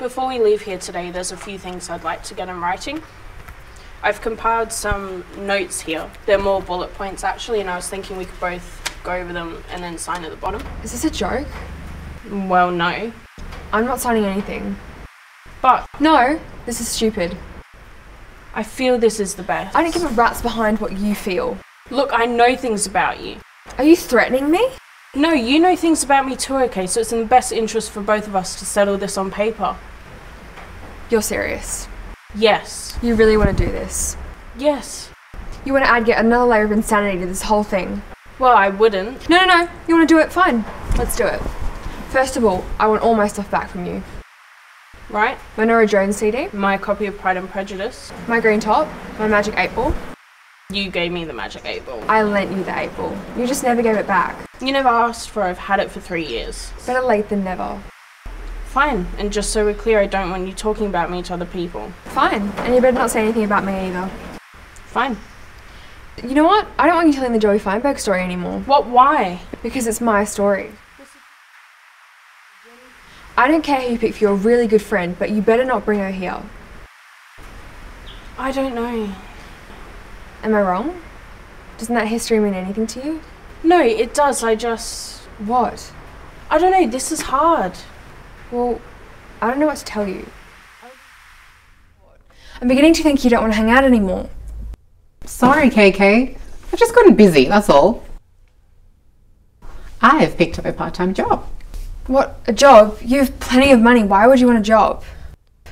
Before we leave here today, there's a few things I'd like to get in writing. I've compiled some notes here. They're more bullet points actually, and I was thinking we could both go over them and then sign at the bottom. Is this a joke? Well, no. I'm not signing anything. But No, this is stupid. I feel this is the best. I don't give a rat's behind what you feel. Look, I know things about you. Are you threatening me? No, you know things about me too, okay? So it's in the best interest for both of us to settle this on paper. You're serious. Yes. You really want to do this. Yes. You want to add yet another layer of insanity to this whole thing. Well, I wouldn't. No, no, no. You want to do it? Fine. Let's do it. First of all, I want all my stuff back from you. Right? My Norah Jones CD, My copy of Pride and Prejudice. my green top, my magic 8 ball. You gave me the magic eight ball. I lent you the 8 ball. You just never gave it back. You never asked for it. I've had it for three years. Better late than never. Fine. And just so we're clear, I don't want you talking about me to other people. Fine. And you better not say anything about me either. Fine. You know what? I don't want you telling the Joey Feinberg story anymore. What? Why? Because it's my story. I don't care who you pick for your really good friend, but you better not bring her here. I don't know. Am I wrong? Doesn't that history mean anything to you? No, it does. I just. What? I don't know. This is hard. Well, I don't know what to tell you. I'm beginning to think you don't want to hang out anymore. Sorry, KK. I've just gotten busy, that's all. I've picked up a part time job. What? A job? You have plenty of money. Why would you want a job?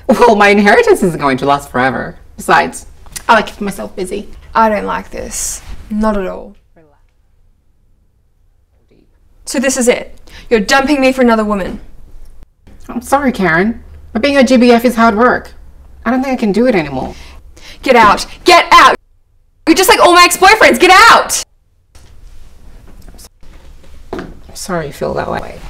Well, my inheritance isn't going to last forever. Besides, I like keeping myself busy. I don't like this. Not at all. So this is it. You're dumping me for another woman. I'm sorry, Karen, but being a GBF is hard work. I don't think I can do it anymore. Get out! Get out! You're just like all my ex-boyfriends. Get out! I'm sorry you feel that way.